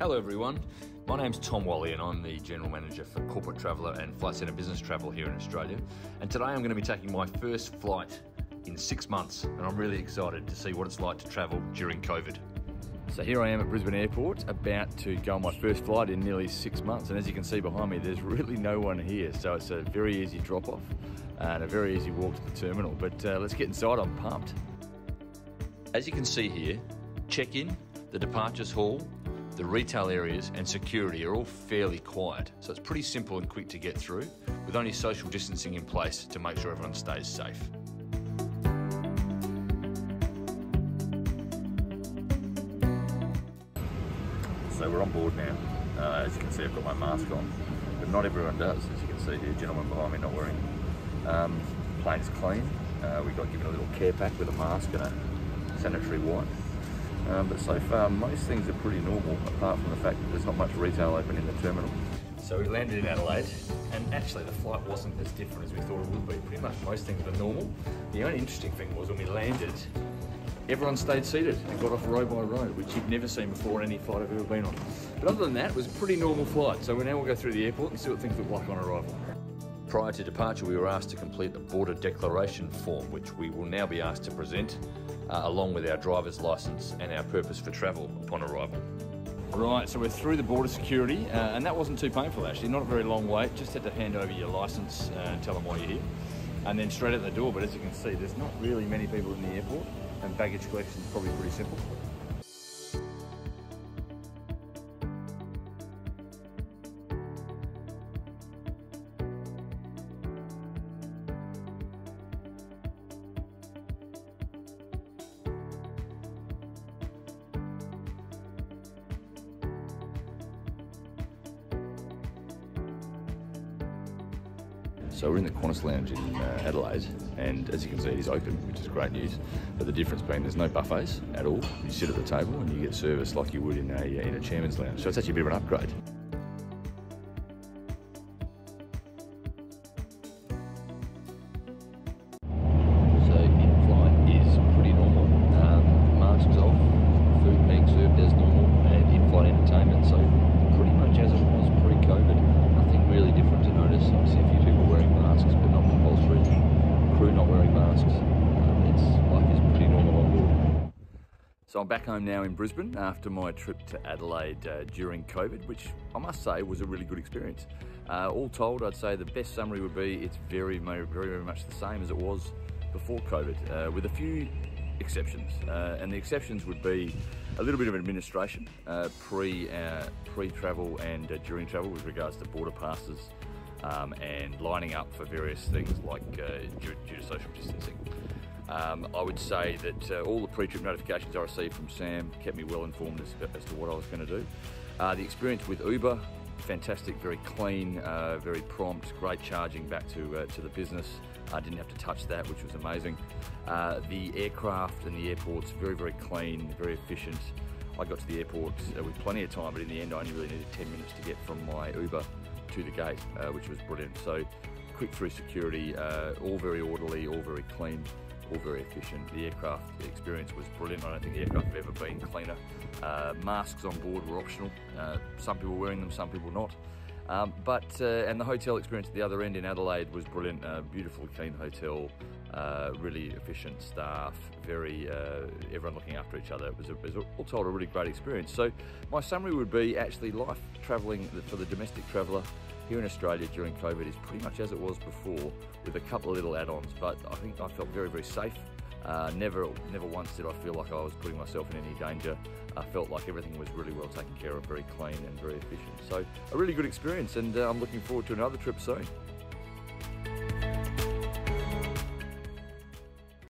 Hello, everyone. My name's Tom Walley, and I'm the General Manager for Corporate Traveller and Flight Centre Business Travel here in Australia. And today I'm going to be taking my first flight in six months, and I'm really excited to see what it's like to travel during COVID. So here I am at Brisbane Airport, about to go on my first flight in nearly six months. And as you can see behind me, there's really no one here. So it's a very easy drop off and a very easy walk to the terminal. But uh, let's get inside, I'm pumped. As you can see here, check in, the departures hall, the retail areas and security are all fairly quiet, so it's pretty simple and quick to get through, with only social distancing in place to make sure everyone stays safe. So we're on board now. Uh, as you can see, I've got my mask on, but not everyone does. As you can see here, gentleman behind me not wearing. Um, plane's clean. Uh, we got given a little care pack with a mask and a sanitary wipe. Um, but so far, most things are pretty normal, apart from the fact that there's not much retail open in the terminal. So we landed in Adelaide, and actually the flight wasn't as different as we thought it would be. Pretty much most things were normal. The only interesting thing was when we landed, everyone stayed seated and got off row by row, which you've never seen before in any flight I've ever been on. But other than that, it was a pretty normal flight. So now we'll go through the airport and see what things look like on arrival. Prior to departure, we were asked to complete a border declaration form, which we will now be asked to present uh, along with our driver's license and our purpose for travel upon arrival. Right, so we're through the border security, uh, and that wasn't too painful actually, not a very long wait, just had to hand over your license uh, and tell them why you're here, and then straight out the door, but as you can see, there's not really many people in the airport, and baggage collection is probably pretty simple. So we're in the Qantas Lounge in uh, Adelaide, and as you can see, it is open, which is great news. But the difference being there's no buffets at all. You sit at the table and you get service like you would in a uh, in a chairman's lounge. So it's actually a bit of an upgrade. It's life is pretty normal on board. So I'm back home now in Brisbane after my trip to Adelaide uh, during COVID, which I must say was a really good experience. Uh, all told, I'd say the best summary would be it's very, very, very much the same as it was before COVID, uh, with a few exceptions. Uh, and the exceptions would be a little bit of administration uh, pre uh, pre travel and uh, during travel with regards to border passes um, and lining up for various things like uh, due, due, to social distancing. Um, I would say that uh, all the pre-trip notifications I received from Sam kept me well informed as, as to what I was going to do. the experience with Uber fantastic, very clean, uh, very prompt, great charging back to uh, to the business. I didn't have to touch that, which was amazing. Uh, the aircraft and the airport's very, very clean, very efficient. I got to the airport uh, with plenty of time, but in the end, I only really needed 10 minutes to get from my Uber to the gate, uh, which was brilliant. So, quick through security, uh, all very orderly, all very clean all very efficient. The aircraft experience was brilliant. I don't think the aircraft have ever been cleaner. Uh, masks on board were optional. Uh, some people wearing them, some people not. Um, but uh, and the hotel experience at the other end in Adelaide was brilliant. Uh, beautifully clean hotel, uh, really efficient staff, very uh, everyone looking after each other. It was, a, it was all told a really great experience. So my summary would be actually life travelling for the domestic traveller here in Australia during COVID is pretty much as it was before, with a couple of little add-ons. But I think I felt very, very safe. Uh, never, never once did I feel like I was putting myself in any danger. I felt like everything was really well taken care of, very clean and very efficient. So a really good experience, and uh, I'm looking forward to another trip soon.